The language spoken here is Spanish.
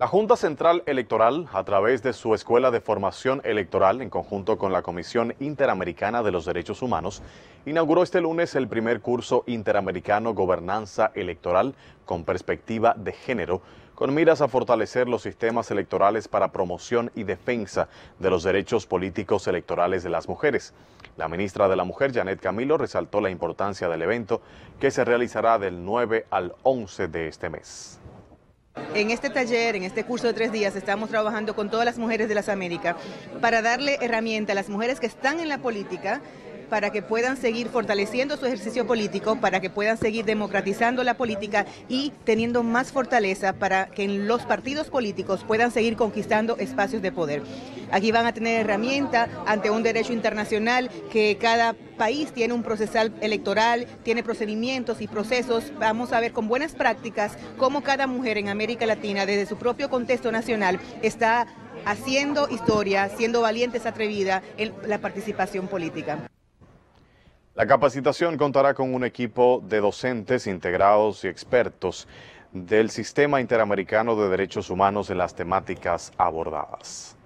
La Junta Central Electoral, a través de su Escuela de Formación Electoral, en conjunto con la Comisión Interamericana de los Derechos Humanos, inauguró este lunes el primer curso interamericano Gobernanza Electoral con perspectiva de género, con miras a fortalecer los sistemas electorales para promoción y defensa de los derechos políticos electorales de las mujeres. La ministra de la Mujer, Janet Camilo, resaltó la importancia del evento que se realizará del 9 al 11 de este mes. En este taller, en este curso de tres días, estamos trabajando con todas las mujeres de las Américas para darle herramienta a las mujeres que están en la política para que puedan seguir fortaleciendo su ejercicio político, para que puedan seguir democratizando la política y teniendo más fortaleza para que los partidos políticos puedan seguir conquistando espacios de poder. Aquí van a tener herramienta ante un derecho internacional que cada país tiene un procesal electoral, tiene procedimientos y procesos. Vamos a ver con buenas prácticas cómo cada mujer en América Latina, desde su propio contexto nacional, está haciendo historia, siendo valientes, atrevida en la participación política. La capacitación contará con un equipo de docentes integrados y expertos del Sistema Interamericano de Derechos Humanos en las temáticas abordadas.